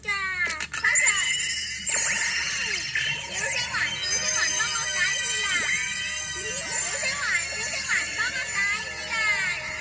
짠!